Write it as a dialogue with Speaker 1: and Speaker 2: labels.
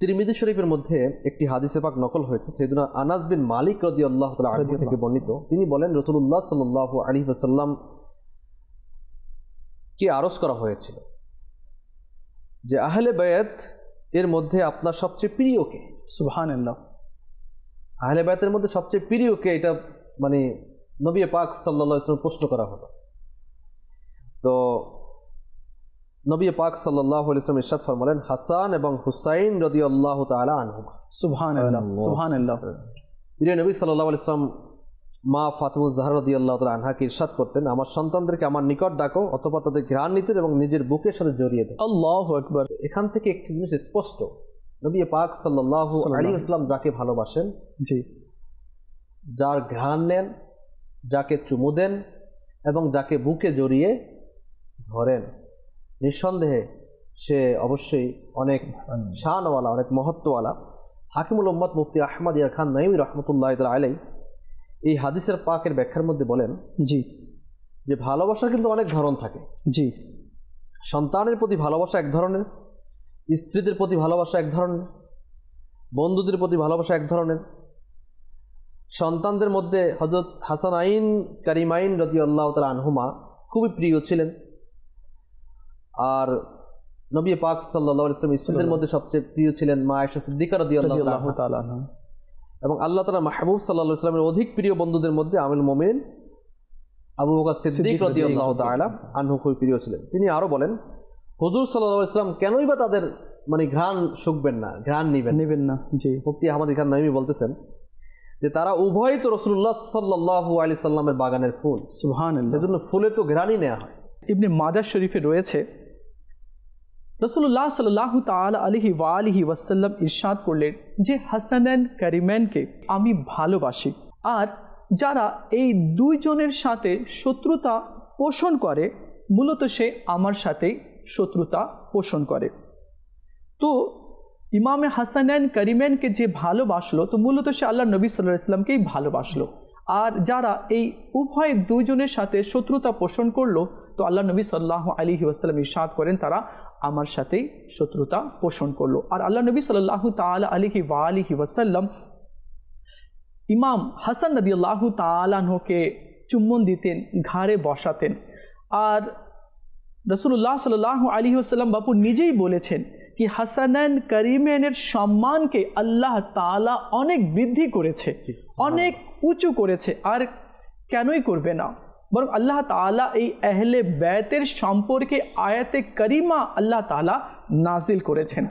Speaker 1: তিরমিদি শরীফের মধ্যে একটি হাদিসে পাক নকল হয়েছে সেদিন আনাজ বিন মালিক রদি আল্লাহ তালা থেকে বর্ণিত। তিনি বলেন রসুল্লাহ সাল্লাহ আলী সাল্লাম কে আরজ করা হয়েছিল যে আহলে বায়াত এর মধ্যে আপনার সবচেয়ে প্রিয় কে?
Speaker 2: আল্লাহ
Speaker 1: আহলে বায়াতের মধ্যে সবচেয়ে প্রিয় কে? এটা মানে নবী পাক ইসলাম প্রশ্ন করা হলো। তো নবী পাক সাল্লাহ ইসলাম ইরশাদ ফরমালেন হাসান এবং হুসাইন রদি আল্লাহ তালা আনহুমা
Speaker 2: সুবহান সুবহান
Speaker 1: প্রিয় নবী সাল্লাহ ইসলাম মা ফাতেমুজ জাহর রদি আল্লাহ তালা আনহাকে ইরশাদ করতেন আমার সন্তানদেরকে আমার নিকট ডাকো অথবা তাদের ঘ্রাণ নিতেন এবং নিজের বুকের সাথে জড়িয়ে দেন।
Speaker 2: আল্লাহ আকবার।
Speaker 1: এখান থেকে একটি জিনিস স্পষ্ট। নবী পাক সাল্লাহ আলী ইসলাম যাকে ভালোবাসেন
Speaker 2: জি।
Speaker 1: যার ঘ্রাণ নেন যাকে চুমু দেন এবং যাকে বুকে জড়িয়ে ধরেন। নিঃসন্দেহে সে অবশ্যই অনেক শানওয়ালা অনেক মহত্বওয়ালা। হাকিমুল উম্মদ মুফতি আহমদ ইয়া খান নাইমি রহমতুল্লাহ আলাই এই হাদিসের পাকের ব্যাখ্যার মধ্যে বলেন
Speaker 2: জি।
Speaker 1: যে ভালোবাসার কিন্তু অনেক ধরন থাকে।
Speaker 2: জি।
Speaker 1: সন্তানের প্রতি ভালোবাসা এক ধরনের স্ত্রীদের প্রতি ভালোবাসা এক ধরনের বন্ধুদের প্রতি ভালোবাসা এক ধরনের। সন্তানদের মধ্যে হজরত হাসান আইন কারিমাইন রদি আল্লাহ তালা আনহুমা খুবই প্রিয় ছিলেন। আর নবী পাক সাল্লাহ ইসলাম মধ্যে সবচেয়ে প্রিয় ছিলেন মা আয়সা সিদ্দিকা রদি আল্লাহ
Speaker 2: আল্লাহ তাআলা আনহু।
Speaker 1: এবং আল্লাহ তালা মাহবুব সাল্লাহ ইসলামের অধিক প্রিয় বন্ধুদের মধ্যে আমিল মোমিন আবু বকর সিদ্দিক রদি আল্লাহ আনহু খুবই প্রিয় ছিলেন। তিনি আরও বলেন হুজুর সাল্লাহ ইসলাম কেনই বা তাদের মানে ঘ্রাণ শুকবেন না ঘ্রাণ নিবেন
Speaker 2: নেবেন না জি।
Speaker 1: মুফতি আহমদ খান নাইমি বলতেছেন যে তারা উভয়ই তো রসুল্লাহ সাল্লাহ আলি সাল্লামের বাগানের ফুল।
Speaker 2: সুহান
Speaker 1: সেজন্য ফুলে তো ঘ্রাণই নেওয়া হয়।
Speaker 2: ইবনে মাজার শরীফে রয়েছে রসুল্লাহ সাল্লাহ তাল আলহি ওয়ালিহি ওয়াসাল্লাম ইরশাদ করলেন যে, হাসানান কারিম্যানকে আমি ভালোবাসি। আর যারা এই দুইজনের সাথে শত্রুতা পোষণ করে, মূলত সে আমার সাথেই শত্রুতা পোষণ করে। তো ইমামে হাসানান করিমেনকে যে ভালোবাসলো, তো মূলত সে আল্লাহ নবী সাল্লাহ ইসলামকেই ভালোবাসলো। আর যারা এই উভয় দুইজনের সাথে শত্রুতা পোষণ করল তো আল্লাহ নবী সাল্লাহ আলী ওয়াসাল্লাম ইরশাদ করেন তারা আমার সাথেই শত্রুতা পোষণ করল। আর আল্লাহ নবী সাল্লাহ তাল আলিহি ওয়া আলিহি ওয়াসাল্লাম ইমাম হাসান নদী আল্লাহ তালাহকে চুম্বন দিতেন ঘাড়ে বসাতেন। আর রসুল্লাহ সাল্লাহ আলী আসাল্লাম বাপু নিজেই বলেছেন কি হাসানান করিমেনের সম্মানকে আল্লাহ তালা অনেক বৃদ্ধি করেছে অনেক উঁচু করেছে আর কেনই করবে না? বরং আল্লাহ তালা এই আহলে ব্যতের সম্পর্কে আয়াতে করিমা আল্লাহ তালা নাজিল করেছেন।